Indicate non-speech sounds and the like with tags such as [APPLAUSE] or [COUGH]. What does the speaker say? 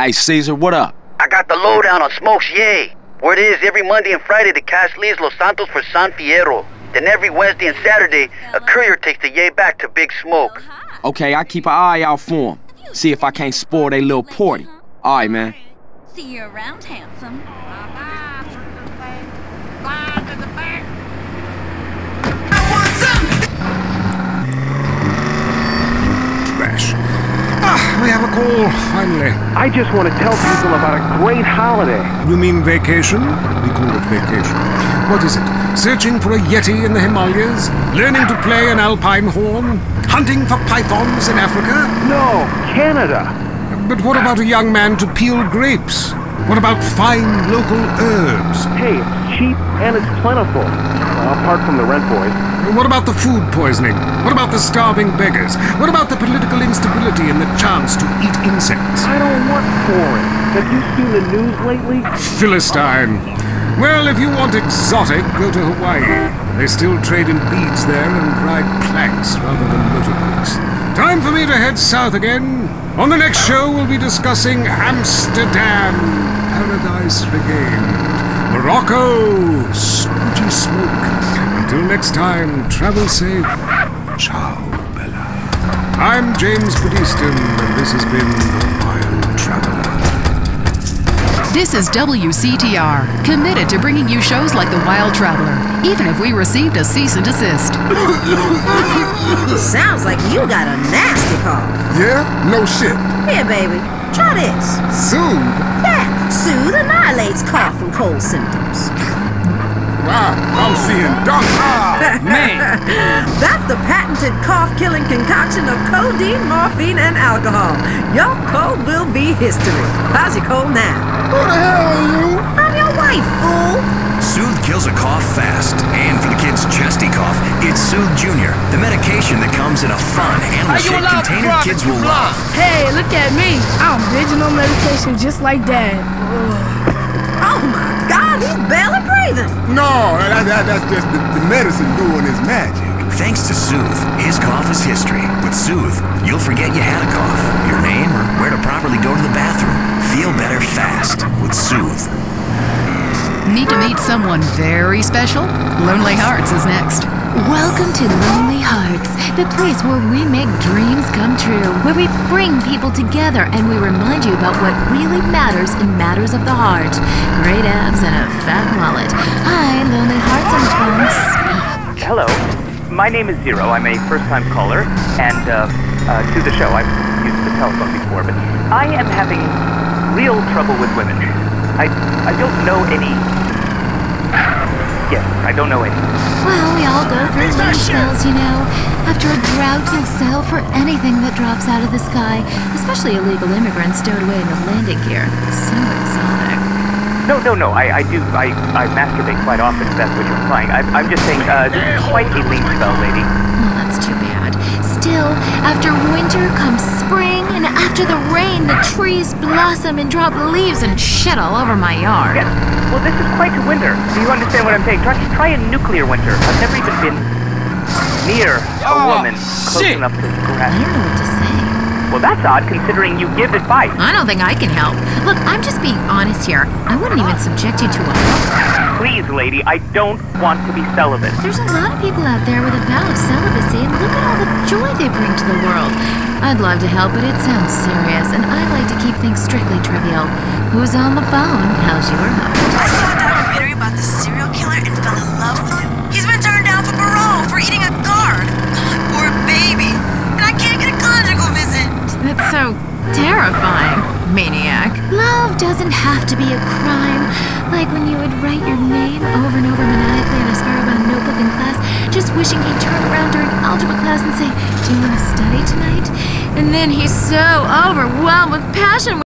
Hey, Cesar, what up? I got the lowdown on Smokes Yay. Word is every Monday and Friday the cash leaves Los Santos for San Fierro. Then every Wednesday and Saturday, a courier takes the Yay back to Big Smoke. Okay, I keep an eye out for for 'em. See if I can't spoil they little party. All right, man. See you around, handsome. Rash. Finally. I just want to tell people about a great holiday. You mean vacation? We call it vacation. What is it? Searching for a Yeti in the Himalayas? Learning to play an alpine horn? Hunting for pythons in Africa? No, Canada. But what about a young man to peel grapes? What about fine local herbs? Hey, it's cheap and it's plentiful. Well, apart from the rent boys. What about the food poisoning? What about the starving beggars? What about the political and the chance to eat insects? I don't want foreign. Have you seen the news lately? Philistine. Well, if you want exotic, go to Hawaii. They still trade in beads there and ride planks rather than motorboats. Time for me to head south again. On the next show, we'll be discussing Amsterdam, Paradise Regained, Morocco, Spooky Smoke. Until next time, travel safe. Ciao. I'm James Pedeston, and this has been The Wild Traveler. This is WCTR, committed to bringing you shows like The Wild Traveler, even if we received a cease and desist. Sounds like you got a nasty cough. Yeah? No shit. Here, baby, try this. Soothe? Yeah, Soothe annihilates cough and cold symptoms. Wow, I'm seeing dark. Ah, [LAUGHS] Man, That's the patented cough-killing concoction of codeine, morphine, and alcohol. Your cold will be history. How's your cold now? who the hell are you? I'm your wife, fool. Soothe kills a cough fast. And for the kids' chesty cough, it's Soothe Junior, the medication that comes in a fun, animal-shaped container kids will love. Hey, look at me. I'm bitching on medication just like dad. Oh my God, he's barely breathing. No, that, that, that's just the, the medicine doing its magic. Thanks to Soothe, his cough is history. With Soothe, you'll forget you had a cough, your name, or where to properly go to the bathroom. Feel better fast with Soothe. Need to meet someone very special? Lonely Hearts is next. Welcome to Lonely Hearts, the place where we make dreams come true, where we bring people together and we remind you about what really matters in matters of the heart. Great abs and a fat wallet. Hi, Lonely Hearts the phone. Hello. My name is Zero. I'm a first-time caller, and uh, uh, to the show. I've used the telephone before, but I am having real trouble with women. I I don't know any. I don't know any. Well, we all go through mood spells, you know. After a drought, you'll settle for anything that drops out of the sky, especially illegal immigrants stowed away in the landing gear. So exotic. No, no, no. I, I do. I, I masturbate quite often. If that's what you're implying. I, I'm just saying. Uh, this is quite a lean spell, lady. Oh, that's too bad. Still, after winter comes spring, after the rain, the trees blossom and drop leaves and shit all over my yard. Yes. Well, this is quite a winter. Do you understand what I'm saying? Try, try a nuclear winter. I've never even been near a Oh, woman close shit. enough to I grasp. don't know what to say. Well, that's odd considering you give advice. I don't think I can help. Look, I'm just being honest here. I wouldn't even subject you to a Please, lady, I don't want to be celibate. There's a lot of people out there with a vow of celibacy, and look at all the joy they bring to the world. I'd love to help, but it sounds serious, and I like to keep things strictly trivial. Who's on the phone? How's your heart? I saw a documentary about the serial killer and fell in love with him. He's been turned down for parole for eating a guard. [LAUGHS] Poor baby. And I can't get a conjugal visit. That's so terrifying, maniac. Love doesn't have to be a crime. Like when you would write your name over and over maniacally on a spiral bound notebook in class, just wishing around during algebra class and say, Do you want to study tonight? And then he's so overwhelmed with passion.